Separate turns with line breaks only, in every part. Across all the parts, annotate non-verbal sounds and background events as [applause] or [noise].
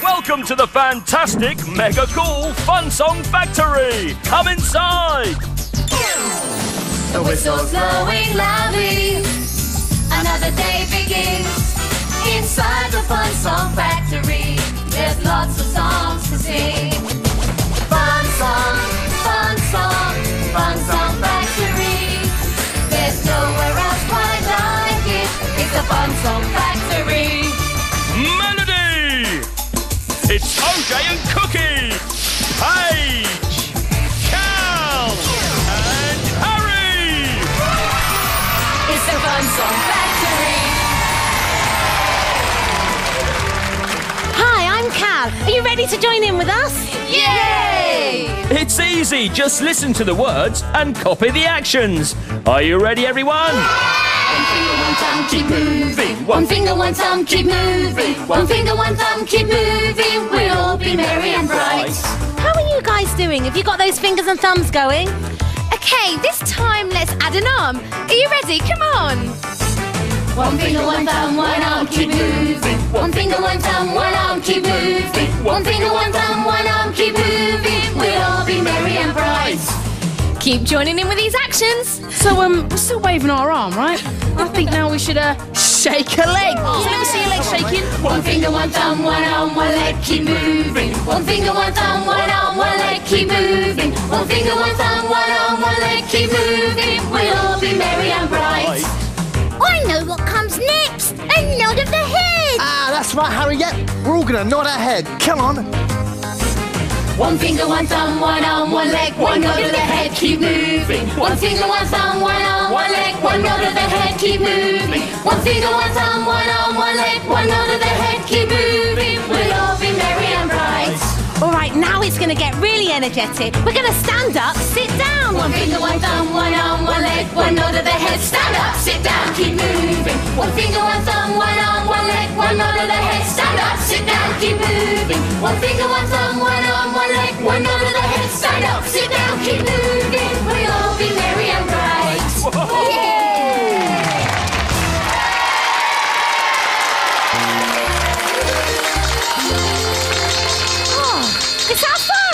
Welcome to the fantastic, mega cool Fun Song Factory. Come inside.
The whistle's blowing loudly. Another day begins inside the Fun Song Factory. There's lots of songs to sing.
Are you ready to join in with us?
Yay!
It's easy. Just listen to the words and copy the actions. Are you ready, everyone?
One finger, one thumb, keep moving. One finger, one thumb, keep moving. One finger, one thumb, keep moving. We'll all be merry and bright.
How are you guys doing? Have you got those fingers and thumbs going?
Okay, this time let's add an arm. Are you ready? Come on.
One finger, one thumb, one arm, keep moving. Keep
joining in with these actions.
So, um, we're still waving our arm, right? I think now we should, uh, shake a leg. So let me see your leg shaking.
One finger, one thumb, one arm, one leg, keep moving. One finger, one thumb, one arm, one leg, keep moving. One finger, one thumb, one arm, one leg, keep moving. We'll all be merry and bright.
I know what comes next. A nod of the head.
Ah, that's right, Harry. Yep, we're all gonna nod our head. Come on.
One finger, one thumb, one arm, one leg, one nod of the head, keep moving. One finger, one thumb, one arm, one leg, one nod of the head, keep moving. One finger, one thumb, one arm, one leg, one nod of the head, keep moving.
Now it's going to get really energetic. We're going to stand up, sit down.
One finger, one thumb, one arm, one leg, one nod of the head. Stand up, sit down, keep moving. One finger, one thumb, one arm, one leg, one nod of the head. Stand up, sit down, keep moving. One finger, one thumb, one arm, one leg, one nod of the head. Stand up, sit down, keep moving. We'll all be merry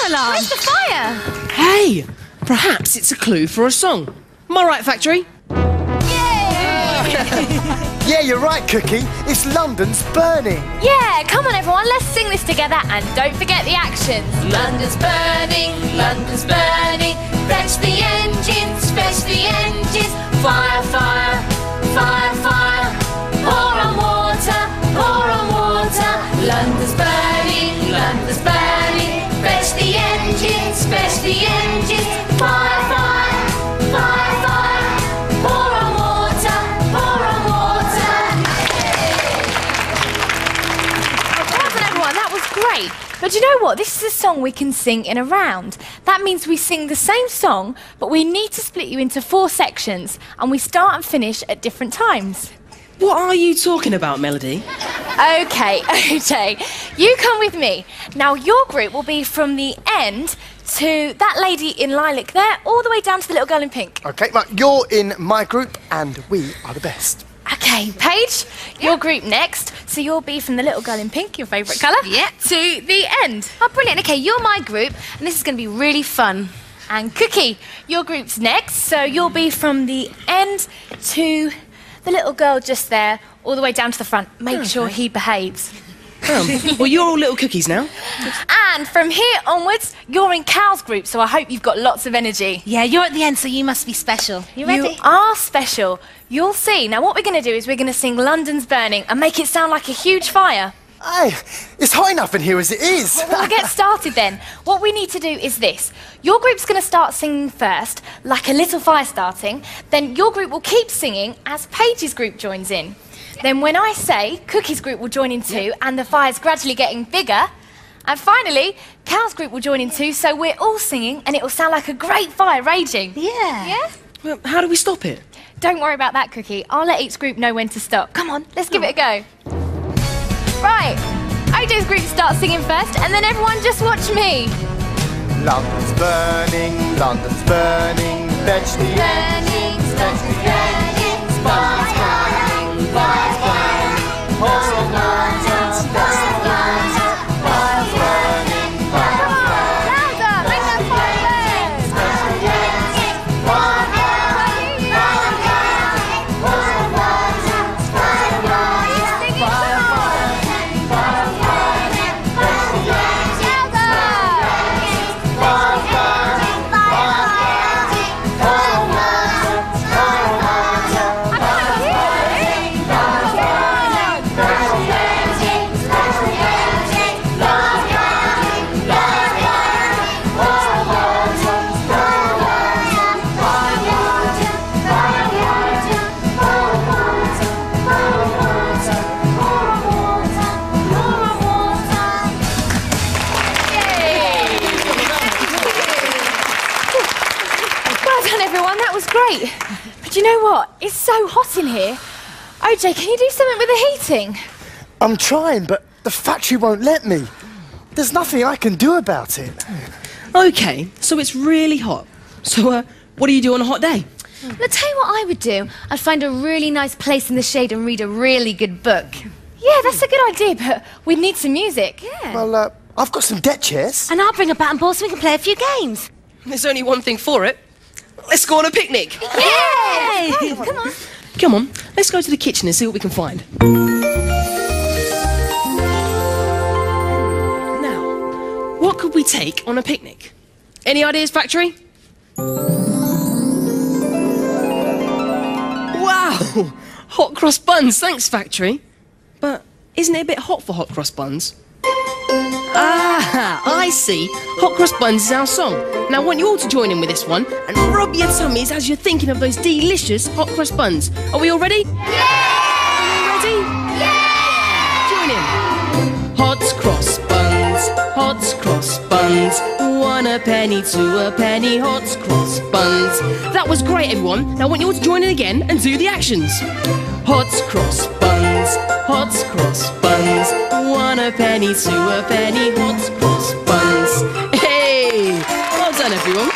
alarm?
Where's the fire?
Hey, perhaps it's a clue for a song. Am I right, Factory?
Yeah, [laughs] yeah, you're right, Cookie. It's London's burning.
Yeah, come on everyone, let's sing this together and don't forget the actions.
London's burning, London's burning. Fetch the engines, fetch the engines. Fire, fire, fire, fire. Pour on water, pour on water. London's burning, London's burning. Fetch the engines, fetch the engines. Fire, fire, fire, fire. Pour on water, pour on water.
Well done everyone, that was great. But you know what? This is a song we can sing in a round. That means we sing the same song, but we need to split you into four sections, and we start and finish at different times.
What are you talking about, Melody?
Okay, [laughs] okay. You come with me. Now, your group will be from the end to that lady in lilac there, all the way down to the little girl in pink.
Okay, right, you're in my group, and we are the best.
Okay, Paige, your group next. So you'll be from the little girl in pink, your favourite colour,
Yeah.
to the end.
Oh, brilliant. Okay, you're my group, and this is going to be really fun.
And Cookie, your group's next. So you'll be from the end to the little girl just there, all the way down to the front. Make sure he behaves.
Um, [laughs] well, you're all little cookies now.
And from here onwards, you're in Cal's group, so I hope you've got lots of energy.
Yeah, you're at the end, so you must be special. You ready?
You are special. You'll see. Now, what we're going to do is we're going to sing London's Burning and make it sound like a huge fire.
Hey, it's hot enough in here as it is.
We'll get started then. What we need to do is this. Your group's going to start singing first, like a little fire starting. Then your group will keep singing as Paige's group joins in. Then when I say, Cookie's group will join in too, and the fire's gradually getting bigger. And finally, Cal's group will join in too, so we're all singing, and it will sound like a great fire raging.
Yeah.
Yeah?
Well, how do we stop it?
Don't worry about that, Cookie. I'll let each group know when to stop. Come on, let's give it a go. Right. OJ's group starts singing first, and then everyone just watch me.
London's burning, London's burning. Fetch the
Burning, fetch the engines. Fire, fire, fire,
know what? It's so hot in here. OJ, can you do something with the heating?
I'm trying, but the factory won't let me. There's nothing I can do about it.
Okay, so it's really hot. So, uh, what do you do on a hot day?
I'll tell you what I would do. I'd find a really nice place in the shade and read a really good book.
Yeah, that's a good idea, but we'd need some music.
Yeah.
Well, uh, I've got some deck chairs.
And I'll bring a bat and ball so we can play a few games.
There's only one thing for it. Let's go on a picnic.
Yay!
Come on.
Come on, let's go to the kitchen and see what we can find. Now, what could we take on a picnic? Any ideas, Factory? Wow! Hot cross buns, thanks, Factory. But isn't it a bit hot for hot cross buns? Ah, I see. Hot cross buns is our song. Now I want you all to join in with this one and rub your tummies as you're thinking of those delicious hot cross buns. Are we all ready? Yeah! Are you ready? Yeah! Join in. Hot cross buns, hot cross buns. One a penny, two a penny, hot cross buns. That was great, everyone. Now I want you all to join in again and do the actions. Hot cross buns, hot cross buns. One a penny, two a penny, hot cross buns. Hey! Well done, everyone.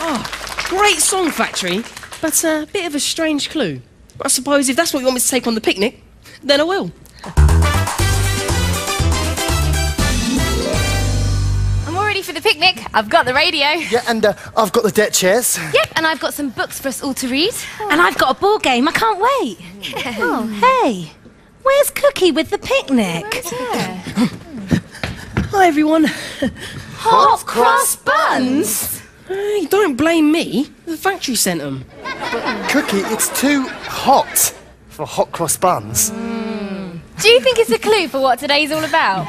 Oh, great song, Factory, but a bit of a strange clue. I suppose if that's what you want me to take on the picnic, then I will.
The picnic. I've got the radio.
Yeah, and uh, I've got the deck chairs.
Yep, and I've got some books for us all to read.
And I've got a ball game. I can't wait. Oh, hey. Where's Cookie with the picnic? [laughs]
Hi, everyone.
Hot cross buns?
Hey, don't blame me. The factory sent them.
Cookie, it's too hot for hot cross buns.
Do you think it's a clue for what today's all about?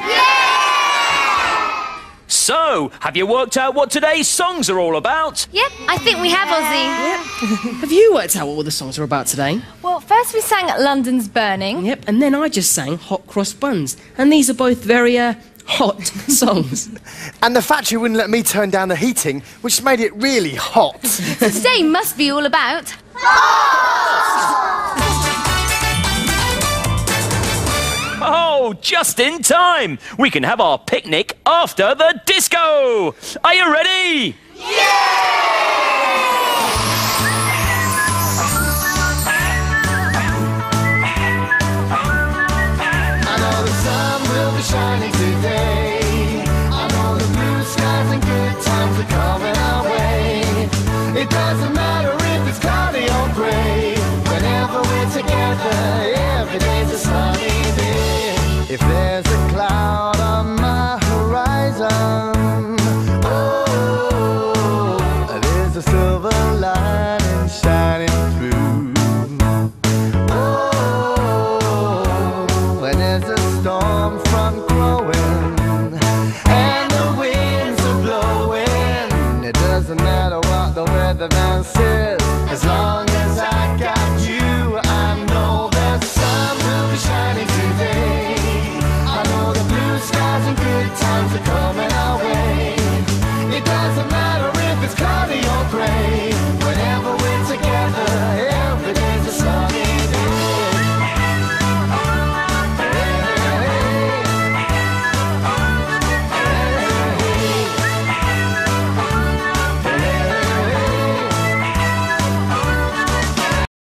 So, have you worked out what today's songs are all about?
Yep, I think we have, Ozzy. Yep. [laughs]
Have you worked out what all the songs are about today?
Well, first we sang London's Burning.
Yep, and then I just sang Hot Cross Buns. And these are both very, uh, hot [laughs] songs.
And the factory wouldn't let me turn down the heating, which made it really hot.
So [laughs] today must be all about.
Oh, just in time! We can have our picnic after the disco! Are you ready?
I know the sun will be shining today. I know the blue skies and good times are coming our way. It doesn't matter if it's cloudy or gray. Whenever we're together, every day